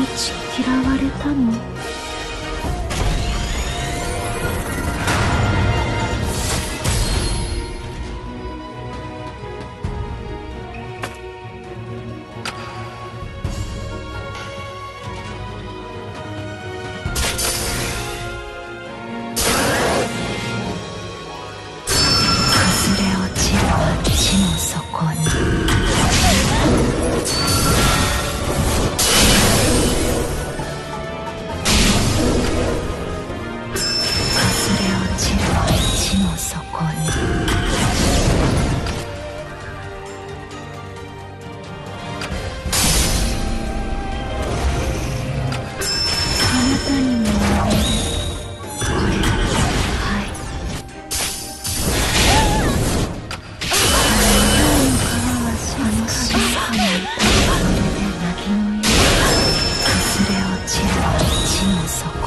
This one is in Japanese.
いち嫌われたの。